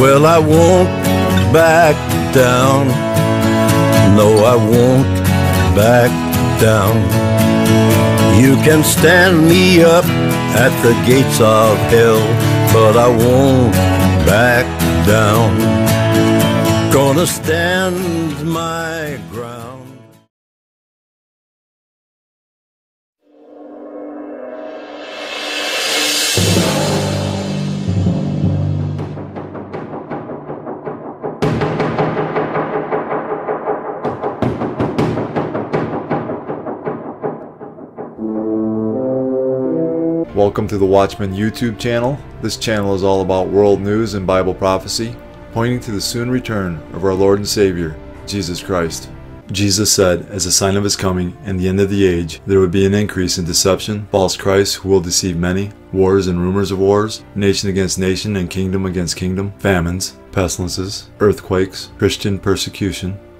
Well, I won't back down. No, I won't back down. You can stand me up at the gates of hell, but I won't back down. Gonna stand my Welcome to the Watchman YouTube channel. This channel is all about world news and Bible prophecy, pointing to the soon return of our Lord and Savior, Jesus Christ. Jesus said, as a sign of his coming and the end of the age, there would be an increase in deception, false Christs who will deceive many, wars and rumors of wars, nation against nation and kingdom against kingdom, famines, pestilences, earthquakes, Christian persecution,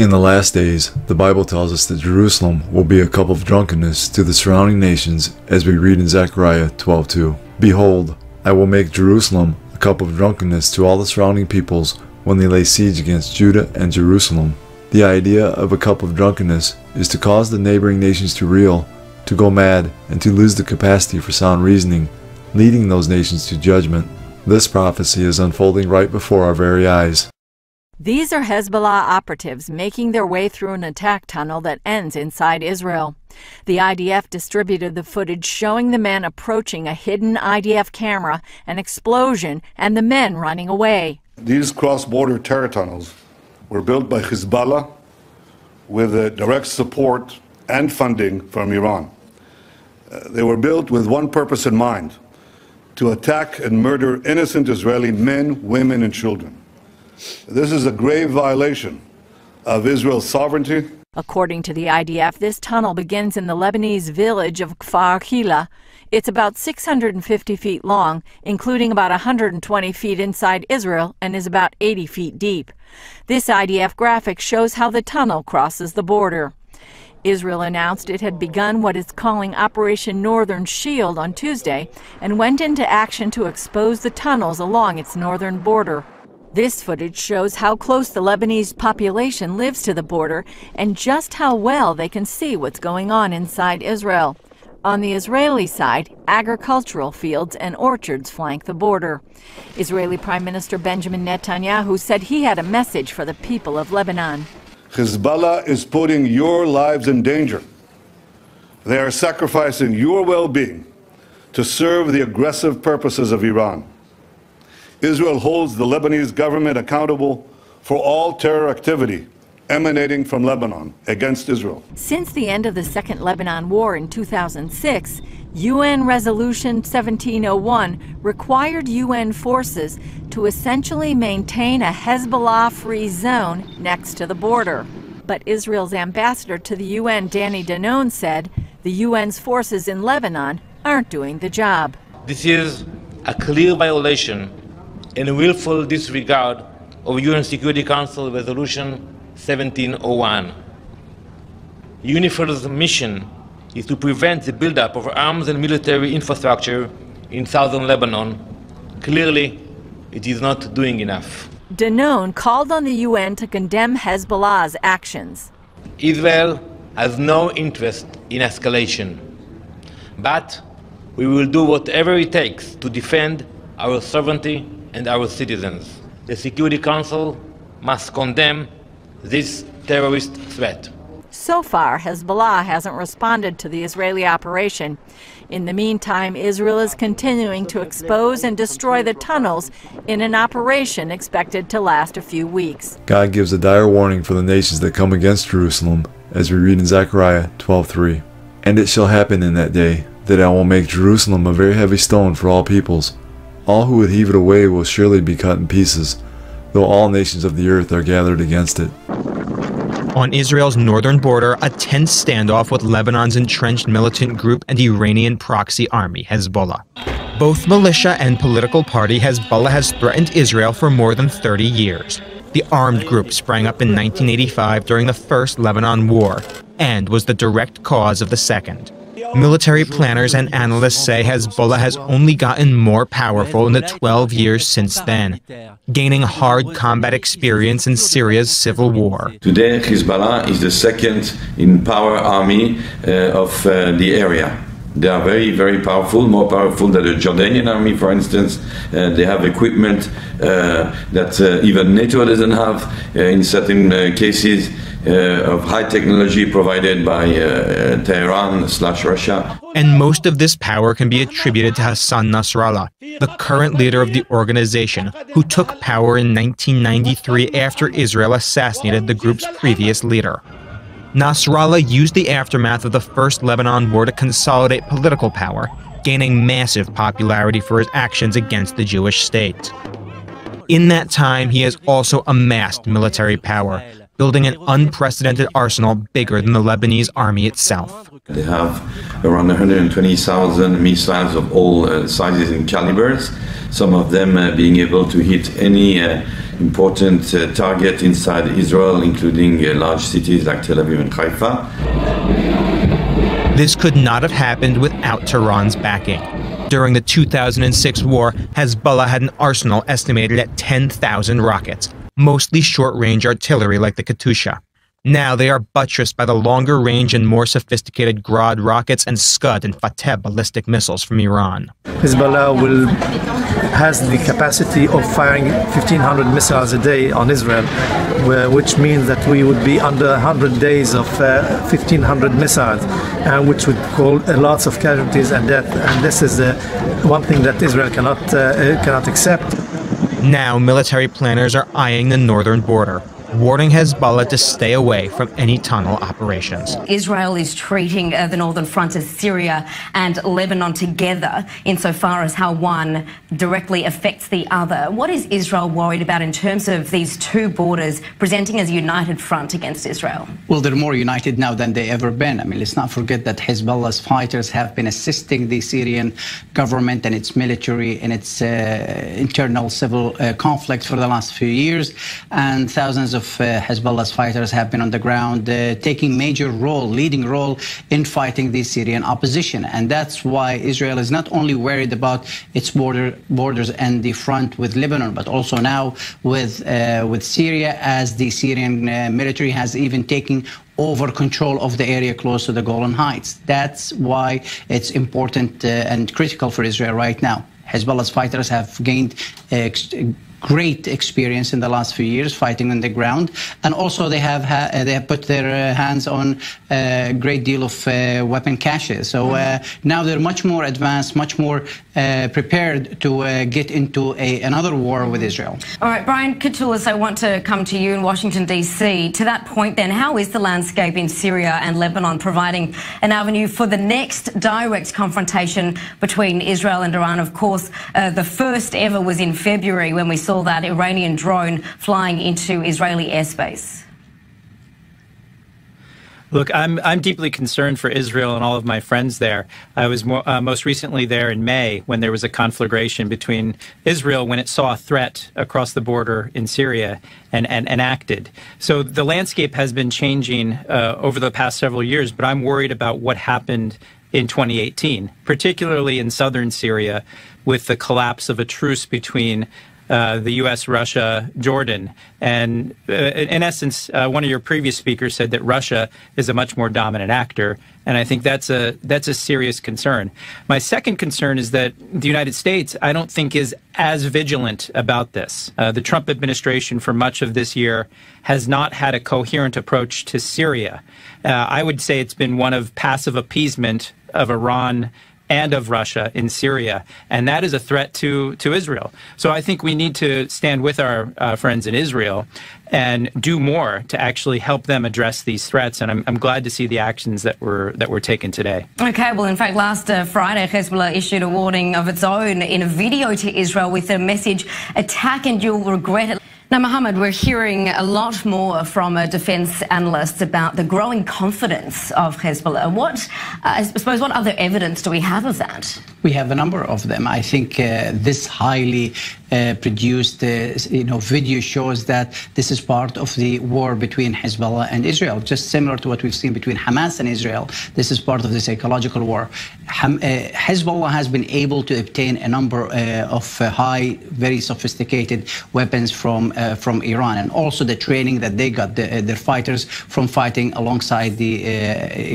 In the last days, the Bible tells us that Jerusalem will be a cup of drunkenness to the surrounding nations, as we read in Zechariah 12:2. Behold, I will make Jerusalem a cup of drunkenness to all the surrounding peoples when they lay siege against Judah and Jerusalem. The idea of a cup of drunkenness is to cause the neighboring nations to reel, to go mad, and to lose the capacity for sound reasoning, leading those nations to judgment. This prophecy is unfolding right before our very eyes. These are Hezbollah operatives making their way through an attack tunnel that ends inside Israel. The IDF distributed the footage showing the men approaching a hidden IDF camera, an explosion, and the men running away. These cross border terror tunnels were built by Hezbollah with uh, direct support and funding from Iran. Uh, they were built with one purpose in mind to attack and murder innocent Israeli men, women, and children. This is a grave violation of Israel's sovereignty. According to the IDF, this tunnel begins in the Lebanese village of Kfar Hila. It's about 650 feet long, including about 120 feet inside Israel, and is about 80 feet deep. This IDF graphic shows how the tunnel crosses the border. Israel announced it had begun what it's calling Operation Northern Shield on Tuesday and went into action to expose the tunnels along its northern border. This footage shows how close the Lebanese population lives to the border and just how well they can see what's going on inside Israel. On the Israeli side, agricultural fields and orchards flank the border. Israeli Prime Minister Benjamin Netanyahu said he had a message for the people of Lebanon. Hezbollah is putting your lives in danger. They are sacrificing your well being to serve the aggressive purposes of Iran. Israel holds the Lebanese government accountable for all terror activity emanating from Lebanon against Israel. Since the end of the Second Lebanon War in 2006, UN Resolution 1701 required UN forces to essentially maintain a Hezbollah free zone next to the border. But Israel's ambassador to the UN, Danny Danon, said the UN's forces in Lebanon aren't doing the job. This is a clear violation and willful disregard of UN Security Council Resolution 1701. UNIFIL's mission is to prevent the buildup of arms and military infrastructure in southern Lebanon. Clearly, it is not doing enough. Danon called on the UN to condemn Hezbollah's actions. Israel has no interest in escalation, but we will do whatever it takes to defend our sovereignty and our citizens. The Security Council must condemn this terrorist threat. So far, Hezbollah hasn't responded to the Israeli operation. In the meantime, Israel is continuing to expose and destroy the tunnels in an operation expected to last a few weeks. God gives a dire warning for the nations that come against Jerusalem as we read in Zechariah 12:3. And it shall happen in that day that I will make Jerusalem a very heavy stone for all peoples. All who would heave it away will surely be cut in pieces, though all nations of the earth are gathered against it. On Israel's northern border, a tense standoff with Lebanon's entrenched militant group and Iranian proxy army, Hezbollah. Both militia and political party Hezbollah has threatened Israel for more than 30 years. The armed group sprang up in 1985 during the First Lebanon War and was the direct cause of the second. Military planners and analysts say Hezbollah has only gotten more powerful in the 12 years since then, gaining hard combat experience in Syria's civil war. Today, Hezbollah is the second in power army uh, of uh, the area. They are very, very powerful, more powerful than the Jordanian army, for instance. Uh, they have equipment uh, that uh, even NATO doesn't have uh, in certain cases Uh, of high technology provided by uh, uh, Tehran slash Russia. And most of this power can be attributed to Hassan Nasrallah, the current leader of the organization, who took power in 1993 after Israel assassinated the group's previous leader. Nasrallah used the aftermath of the First Lebanon War to consolidate political power, gaining massive popularity for his actions against the Jewish state. In that time, he has also amassed military power, building an unprecedented arsenal bigger than the Lebanese army itself. They have around 120,000 missiles of all uh, sizes and calibers, some of them uh, being able to hit any uh, important uh, target inside Israel, including uh, large cities like Tel Aviv and Haifa. This could not have happened without Tehran's backing. During the 2006 war, Hezbollah had an arsenal estimated at 10,000 rockets, mostly short range artillery like the Katyusha. Now they are buttressed by the longer range and more sophisticated Grad rockets and Scud and Fateh ballistic missiles from Iran. Hezbollah will has the capacity of firing 1,500 missiles a day on Israel, which means that we would be under 100 days of uh, 1,500 missiles, and which would cause lots of casualties and death. And this is uh, one thing that Israel cannot uh, cannot accept. Now, military planners are eyeing the northern border warning Hezbollah to stay away from any tunnel operations. Israel is treating uh, the northern front of Syria and Lebanon together insofar as how one directly affects the other. What is Israel worried about in terms of these two borders presenting as a united front against Israel? Well, they're more united now than they ever been. I mean, let's not forget that Hezbollah's fighters have been assisting the Syrian government and its military in its uh, internal civil uh, conflict for the last few years, and thousands of of uh, Hezbollah's fighters have been on the ground, uh, taking major role, leading role in fighting the Syrian opposition. And that's why Israel is not only worried about its border borders and the front with Lebanon, but also now with uh, with Syria, as the Syrian military has even taken over control of the area close to the Golan Heights. That's why it's important uh, and critical for Israel right now. Hezbollah's fighters have gained uh, great experience in the last few years fighting on the ground, and also they have uh, they have put their uh, hands on a great deal of uh, weapon caches. So now they're much more advanced, much more uh, prepared to uh, get into a, another war with Israel. All right, Brian Katulis, I want to come to you in Washington D.C. To that point, then, how is the landscape in Syria and Lebanon providing an avenue for the next direct confrontation between Israel and Iran? Of course, the first ever was in February when we saw that Iranian drone flying into Israeli airspace? Look, I'm I'm deeply concerned for Israel and all of my friends there. I was more, uh, most recently there in May when there was a conflagration between Israel when it saw a threat across the border in Syria and, and, and acted. So the landscape has been changing uh, over the past several years, but I'm worried about what happened in 2018, particularly in southern Syria, with the collapse of a truce between uh, the U.S., Russia, Jordan. And uh, in essence, uh, one of your previous speakers said that Russia is a much more dominant actor, and I think that's a that's a serious concern. My second concern is that the United States, I don't think, is as vigilant about this. Uh, the Trump administration, for much of this year, has not had a coherent approach to Syria. Uh, I would say it's been one of passive appeasement of Iran and of Russia in Syria. And that is a threat to, to Israel. So I think we need to stand with our uh, friends in Israel and do more to actually help them address these threats. And I'm, I'm, glad to see the actions that were that were taken today. Okay, well, in fact, last uh, Friday, Hezbollah issued a warning of its own in a video to Israel with the message, attack and you'll regret it. Now, Mohammed, we're hearing a lot more from uh, defence analysts about the growing confidence of Hezbollah. What, uh, I suppose, what other evidence do we have of that? We have a number of them. I think uh, this highly uh, produced, uh, you know, video shows that this is part of the war between Hezbollah and Israel, just similar to what we've seen between Hamas and Israel. This is part of the psychological war. Uh, Hezbollah has been able to obtain a number uh, of uh, high, very sophisticated weapons from uh, from Iran, and also the training that they got the, their fighters from fighting alongside the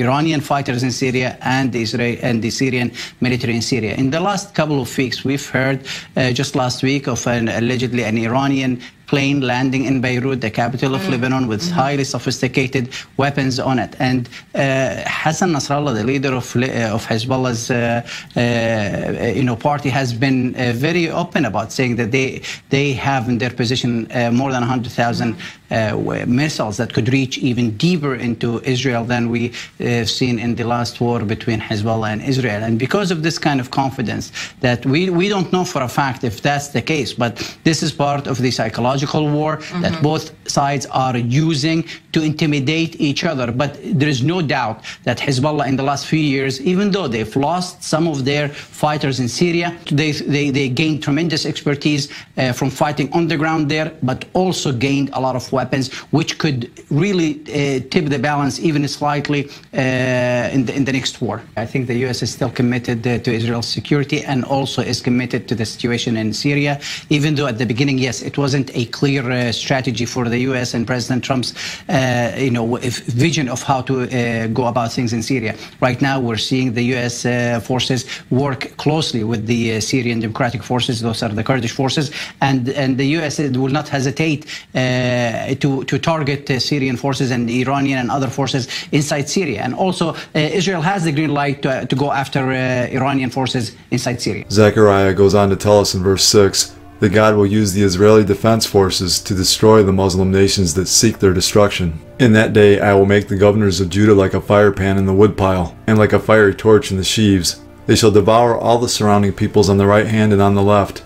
Iranian fighters in Syria and the Israel and the Syrian military in Syria. In the last couple of weeks, we've heard just last week of an allegedly an Iranian plane landing in Beirut, the capital of mm. Lebanon, with mm -hmm. highly sophisticated weapons on it. And uh, Hassan Nasrallah, the leader of uh, of Hezbollah's uh, uh you know party, has been uh, very open about saying that they they have in their position uh, more than 100,000 missiles that could reach even deeper into Israel than we have seen in the last war between Hezbollah and Israel. And because of this kind of confidence, that we we don't know for a fact if that's the case, but this is part of the psychological war mm-hmm. that both sides are using to intimidate each other. But there is no doubt that Hezbollah in the last few years, even though they've lost some of their fighters in Syria, they, they, they gained tremendous expertise uh, from fighting on the ground there, but also gained a lot of weapons, which could really uh, tip the balance even slightly uh, in, the, in the next war. I think the U.S. is still committed uh, to Israel's security and also is committed to the situation in Syria, even though at the beginning, yes, it wasn't a clear uh, strategy for the U.S. and President Trump's, uh, you know, vision of how to uh, go about things in Syria. Right now, we're seeing the U.S. forces work closely with the Syrian Democratic Forces. Those are the Kurdish forces, and and the U.S. will not hesitate Uh, to to target uh, Syrian forces and Iranian and other forces inside Syria. And also, uh, Israel has the green light to, to go after Iranian forces inside Syria. Zechariah goes on to tell us in verse 6 that God will use the Israeli defense forces to destroy the Muslim nations that seek their destruction. In that day I will make the governors of Judah like a fire pan in the woodpile, and like a fiery torch in the sheaves. They shall devour all the surrounding peoples on the right hand and on the left.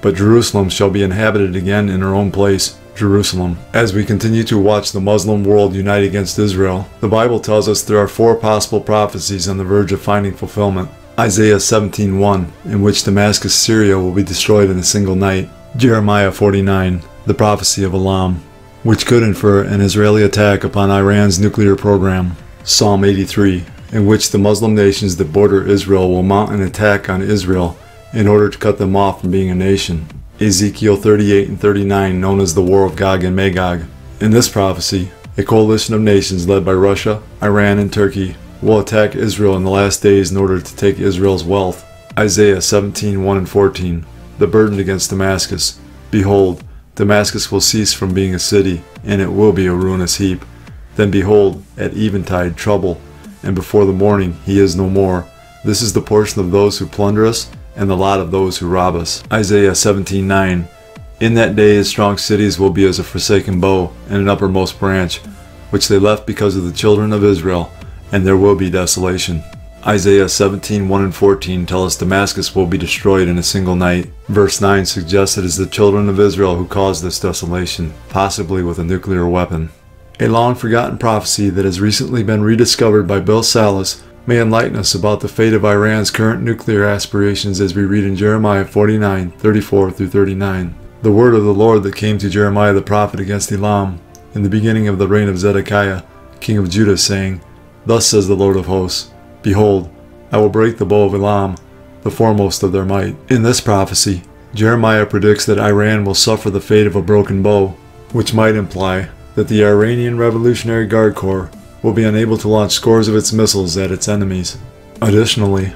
But Jerusalem shall be inhabited again in her own place, Jerusalem. As we continue to watch the Muslim world unite against Israel, the Bible tells us there are four possible prophecies on the verge of finding fulfillment. Isaiah 17:1, in which Damascus, Syria will be destroyed in a single night. Jeremiah 49, the prophecy of Elam, which could infer an Israeli attack upon Iran's nuclear program. Psalm 83, in which the Muslim nations that border Israel will mount an attack on Israel in order to cut them off from being a nation. Ezekiel 38 and 39, known as the War of Gog and Magog. In this prophecy, a coalition of nations led by Russia, Iran, and Turkey will attack Israel in the last days in order to take Israel's wealth. Isaiah 17 1 and 14. The burden against Damascus. Behold, Damascus will cease from being a city, and it will be a ruinous heap. Then behold, at eventide trouble, and before the morning he is no more. This is the portion of those who plunder us, and the lot of those who rob us. Isaiah 17 9. In that day his strong cities will be as a forsaken bow, and an uppermost branch, which they left because of the children of Israel and there will be desolation. Isaiah 17, 1 and 14 tell us Damascus will be destroyed in a single night. Verse 9 suggests it is the children of Israel who caused this desolation, possibly with a nuclear weapon. A long forgotten prophecy that has recently been rediscovered by Bill Salus may enlighten us about the fate of Iran's current nuclear aspirations as we read in Jeremiah 49, 34 through 39. The word of the Lord that came to Jeremiah the prophet against Elam in the beginning of the reign of Zedekiah, king of Judah, saying, Thus says the Lord of hosts, Behold, I will break the bow of Elam, the foremost of their might. In this prophecy, Jeremiah predicts that Iran will suffer the fate of a broken bow, which might imply that the Iranian Revolutionary Guard Corps will be unable to launch scores of its missiles at its enemies. Additionally,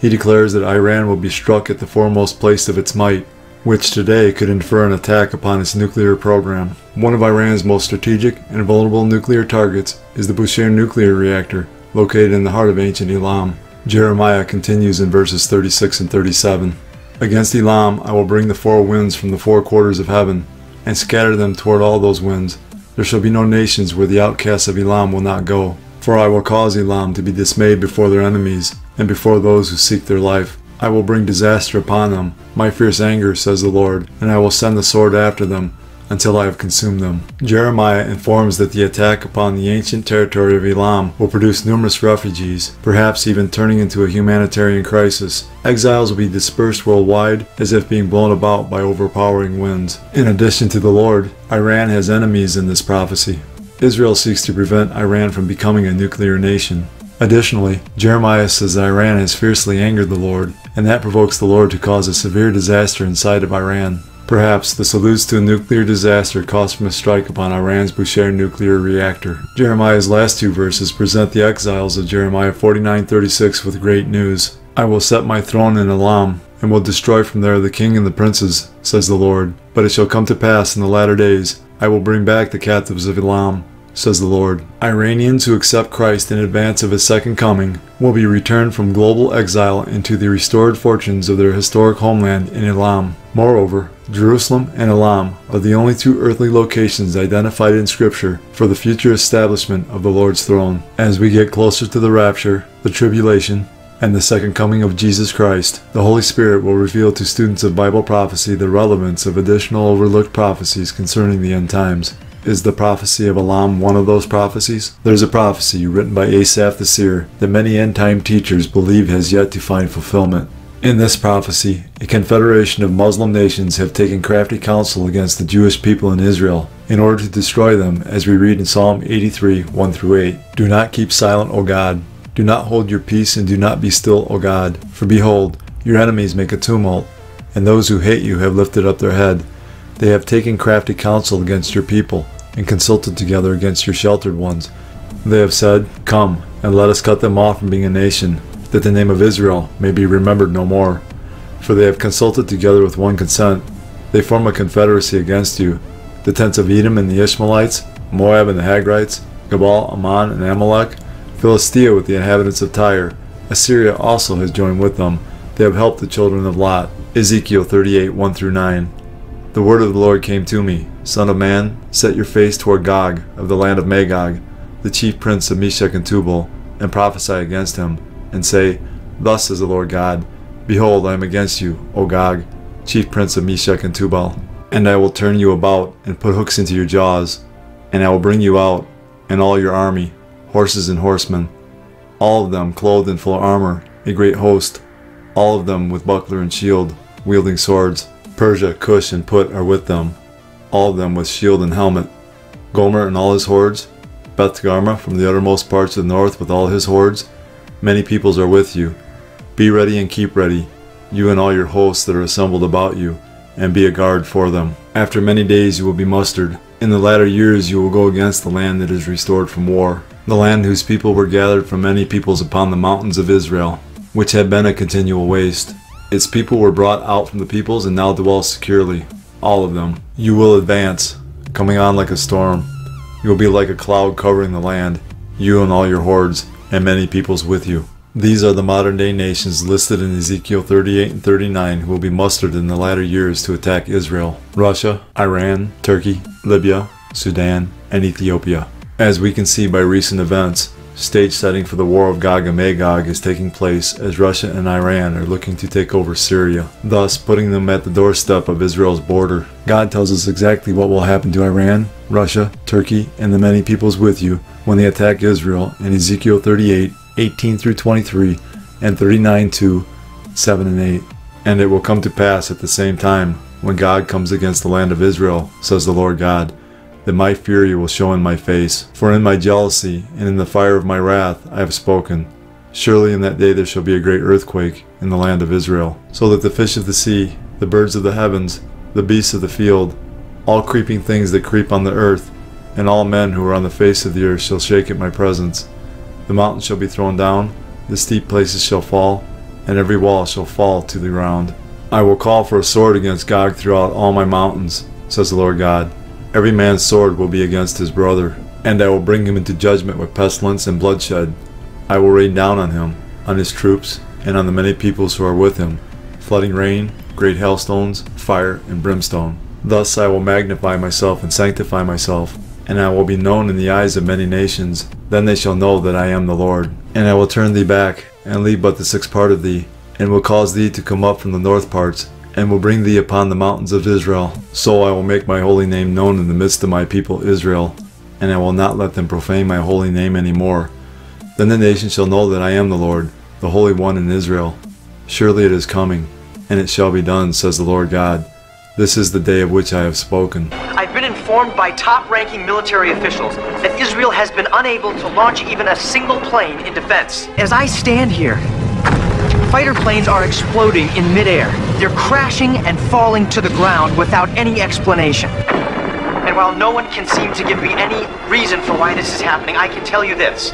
he declares that Iran will be struck at the foremost place of its might, which today could infer an attack upon its nuclear program. One of Iran's most strategic and vulnerable nuclear targets is the Bushehr nuclear reactor, located in the heart of ancient Elam. Jeremiah continues in verses 36 and 37. Against Elam I will bring the four winds from the four quarters of heaven, and scatter them toward all those winds. There shall be no nations where the outcasts of Elam will not go. For I will cause Elam to be dismayed before their enemies, and before those who seek their life. I will bring disaster upon them, my fierce anger, says the Lord, and I will send the sword after them, until I have consumed them. Jeremiah informs that the attack upon the ancient territory of Elam will produce numerous refugees, perhaps even turning into a humanitarian crisis. Exiles will be dispersed worldwide as if being blown about by overpowering winds. In addition to the Lord, Iran has enemies in this prophecy. Israel seeks to prevent Iran from becoming a nuclear nation. Additionally, Jeremiah says that Iran has fiercely angered the Lord, and that provokes the Lord to cause a severe disaster inside of Iran. Perhaps this alludes to a nuclear disaster caused from a strike upon Iran's Bushehr nuclear reactor. Jeremiah's last two verses present the exiles of Jeremiah 49:36 with great news. I will set my throne in Elam, and will destroy from there the king and the princes, says the Lord. But it shall come to pass in the latter days, I will bring back the captives of Elam, says the Lord. Iranians who accept Christ in advance of his second coming will be returned from global exile into the restored fortunes of their historic homeland in Elam. Moreover, Jerusalem and Elam are the only two earthly locations identified in Scripture for the future establishment of the Lord's throne. As we get closer to the rapture, the tribulation, and the second coming of Jesus Christ, the Holy Spirit will reveal to students of Bible prophecy the relevance of additional overlooked prophecies concerning the end times. Is the prophecy of Elam one of those prophecies? There's a prophecy written by Asaph the seer that many end time teachers believe has yet to find fulfillment. In this prophecy, a confederation of Muslim nations have taken crafty counsel against the Jewish people in Israel in order to destroy them, as we read in Psalm 83 1 through 8. Do not keep silent, O God. Do not hold your peace, and do not be still, O God. For behold, your enemies make a tumult, and those who hate you have lifted up their head. They have taken crafty counsel against your people and consulted together against your sheltered ones. They have said, Come, and let us cut them off from being a nation, that the name of Israel may be remembered no more. For they have consulted together with one consent. They form a confederacy against you. The tents of Edom and the Ishmaelites, Moab and the Hagrites, Gebal, Ammon, and Amalek, Philistia with the inhabitants of Tyre. Assyria also has joined with them. They have helped the children of Lot. Ezekiel 38 1 through 9. The word of the Lord came to me Son of man, set your face toward Gog, of the land of Magog, the chief prince of Meshech and Tubal, and prophesy against him, and say, Thus says the Lord God, Behold, I am against you, O Gog, chief prince of Meshech and Tubal. And I will turn you about, and put hooks into your jaws, and I will bring you out, and all your army, horses and horsemen, all of them clothed in full armor, a great host, all of them with buckler and shield, wielding swords. Persia, Cush, and Put are with them, all of them with shield and helmet. Gomer and all his hordes, Beth Garma from the uttermost parts of the north with all his hordes. Many peoples are with you. Be ready and keep ready, you and all your hosts that are assembled about you, and be a guard for them. After many days you will be mustered. In the latter years you will go against the land that is restored from war, the land whose people were gathered from many peoples upon the mountains of Israel, which had been a continual waste. Its people were brought out from the peoples and now dwell securely, all of them. You will advance, coming on like a storm. You will be like a cloud covering the land, you and all your hordes, and many peoples with you. These are the modern day nations listed in Ezekiel 38 and 39 who will be mustered in the latter years to attack Israel Russia, Iran, Turkey, Libya, Sudan, and Ethiopia. As we can see by recent events, Stage setting for the War of Gog and Magog is taking place as Russia and Iran are looking to take over Syria, thus putting them at the doorstep of Israel's border. God tells us exactly what will happen to Iran, Russia, Turkey, and the many peoples with you when they attack Israel in Ezekiel 38, 18 through 23, and 39 2, 7 and 8. And it will come to pass at the same time when God comes against the land of Israel, says the Lord God that my fury will show in my face. For in my jealousy and in the fire of my wrath I have spoken. Surely in that day there shall be a great earthquake in the land of Israel, so that the fish of the sea, the birds of the heavens, the beasts of the field, all creeping things that creep on the earth, and all men who are on the face of the earth shall shake at my presence. The mountains shall be thrown down, the steep places shall fall, and every wall shall fall to the ground. I will call for a sword against Gog throughout all my mountains, says the Lord God. Every man's sword will be against his brother, and I will bring him into judgment with pestilence and bloodshed. I will rain down on him. on his troops and on the many peoples who are with him, flooding rain, great hailstones, fire, and brimstone. Thus I will magnify myself and sanctify myself, and I will be known in the eyes of many nations. Then they shall know that I am the Lord. And I will turn thee back, and leave but the sixth part of thee, and will cause thee to come up from the north parts, and will bring thee upon the mountains of Israel. So I will make my holy name known in the midst of my people Israel, and I will not let them profane my holy name any more. Then the nations shall know that I am the Lord, the Holy One in Israel. Surely it is coming, and it shall be done, says the Lord God. This is the day of which I have spoken. I've been informed by top ranking military officials that Israel has been unable to launch even a single plane in defense. As I stand here, fighter planes are exploding in midair. They're crashing and falling to the ground without any explanation. And while no one can seem to give me any reason for why this is happening, I can tell you this.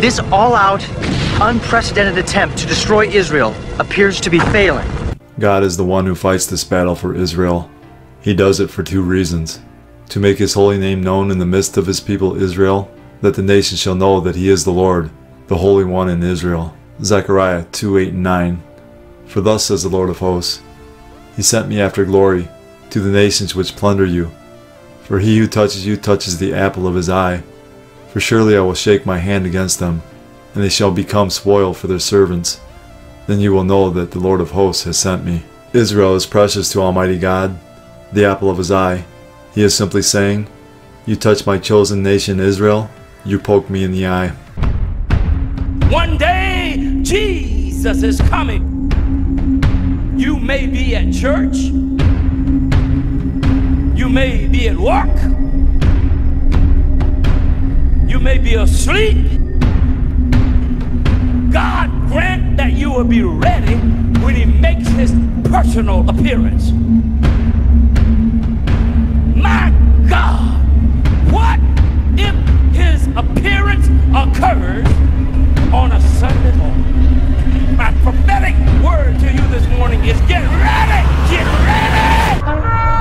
This all out, unprecedented attempt to destroy Israel appears to be failing. God is the one who fights this battle for Israel. He does it for two reasons. To make his holy name known in the midst of his people Israel, that the nations shall know that he is the Lord, the Holy One in Israel. Zechariah 2 8 and 9. For thus says the Lord of hosts, He sent me after glory to the nations which plunder you. For he who touches you touches the apple of his eye. For surely I will shake my hand against them, and they shall become spoil for their servants then you will know that the Lord of hosts has sent me. Israel is precious to Almighty God, the apple of his eye. He is simply saying, You touch my chosen nation Israel, you poke me in the eye. One day, Jesus is coming. You may be at church, you may be at work, you may be asleep. God grant that you will be ready when he makes his personal appearance. My God, what if his appearance occurs on a Sunday morning? Prophetic word to you this morning is get ready, get ready.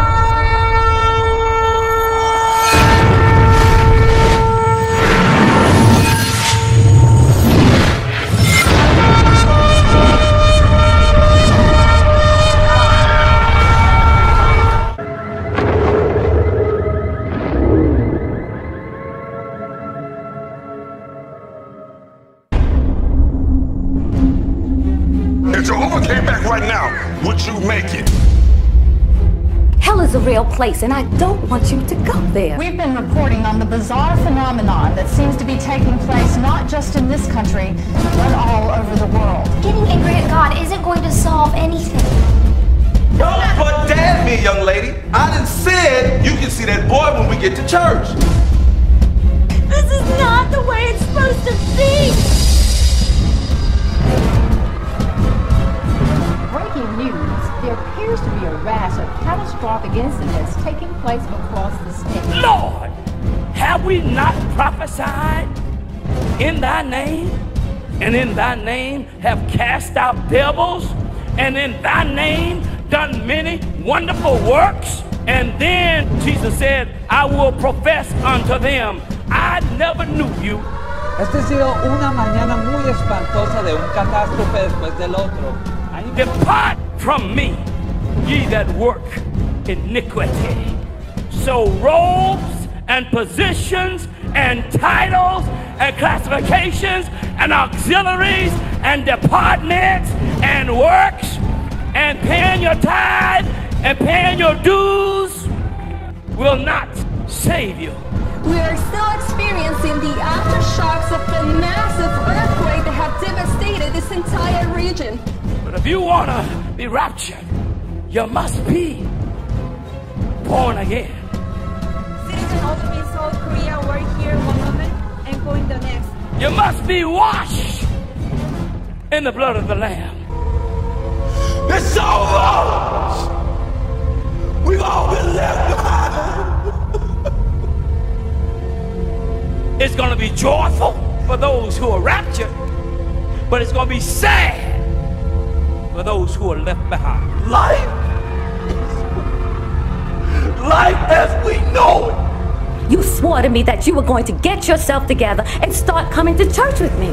Place, and I don't want you to go there. We've been reporting on the bizarre phenomenon that seems to be taking place not just in this country, but all over the world. Getting angry at God isn't going to solve anything. Don't but damn me, young lady. I done said you can see that boy when we get to church. This is not the way it's supposed to be. There appears to be a rash of catastrophic incidents taking place across the state. Lord, have we not prophesied in thy name? And in thy name have cast out devils? And in thy name done many wonderful works? And then Jesus said, I will profess unto them, I never knew you. Esta ha sido una mañana muy espantosa de un catástrofe después del otro. Depart from me, ye that work iniquity. So robes and positions and titles and classifications and auxiliaries and departments and works and paying your tithe and paying your dues will not save you. We are still experiencing the aftershocks of the massive earthquake that have devastated this entire region. But if you want to be raptured, you must be born again. Citizen also in South Korea work here one moment and go in the next. You must be washed in the blood of the Lamb. It's over! We've all been left behind. It's going to be joyful for those who are raptured, but it's going to be sad for those who are left behind. Life, life as we know it. You swore to me that you were going to get yourself together and start coming to church with me.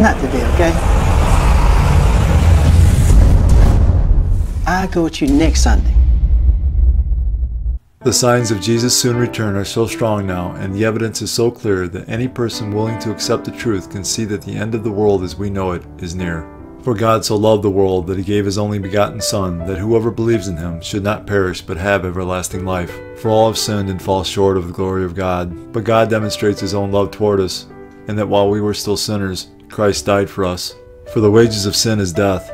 Not today, okay? I'll go with you next Sunday. The signs of Jesus' soon return are so strong now, and the evidence is so clear that any person willing to accept the truth can see that the end of the world as we know it is near. For God so loved the world that he gave his only begotten Son, that whoever believes in him should not perish but have everlasting life. For all have sinned and fall short of the glory of God. But God demonstrates his own love toward us, and that while we were still sinners, Christ died for us. For the wages of sin is death,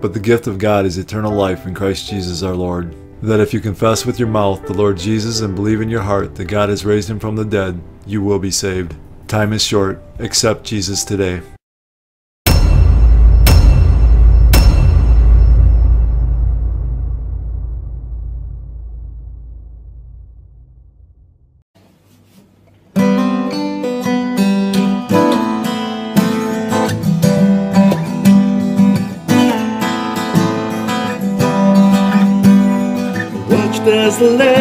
but the gift of God is eternal life in Christ Jesus our Lord. That if you confess with your mouth the Lord Jesus and believe in your heart that God has raised him from the dead, you will be saved. Time is short. Accept Jesus today. Watched as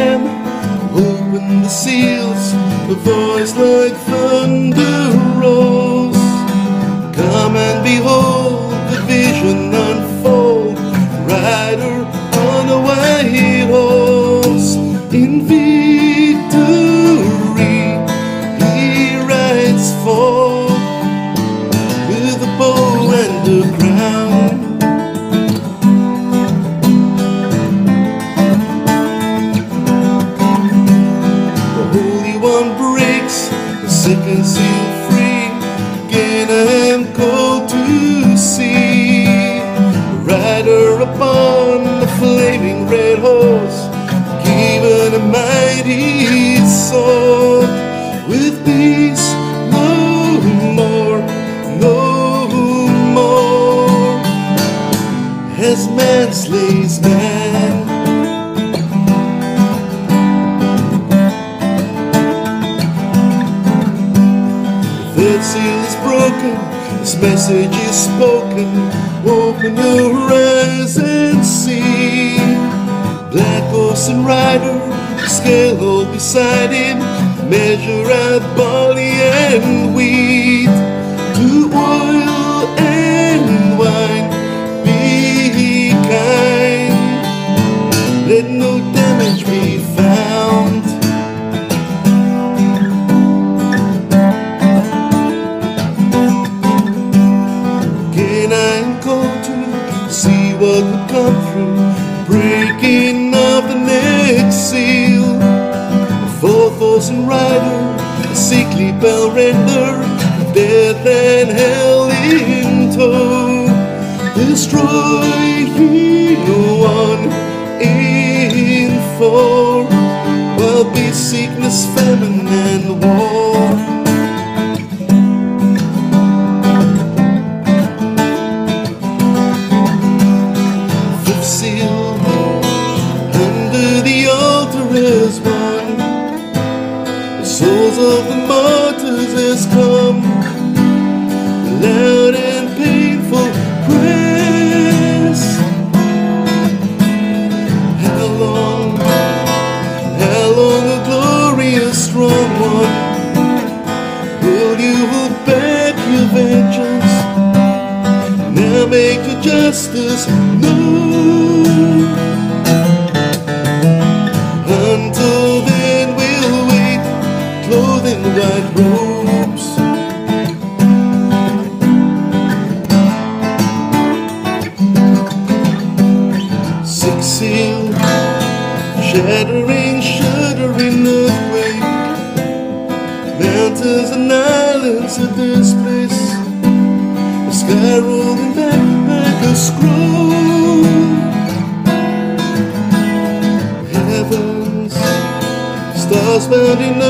seal is broken, this message is spoken. Open your eyes and see. Black horse and rider, scale hold beside him. Measure out barley and wheat. To oil and wine, come through breaking of the next seal. A fourth and rider, a sickly bell render, death and hell in tow. Destroy one shattering, shuddering earthquake. Mountains and islands are displaced. The sky rolling back like a scroll. Heavens, stars bound in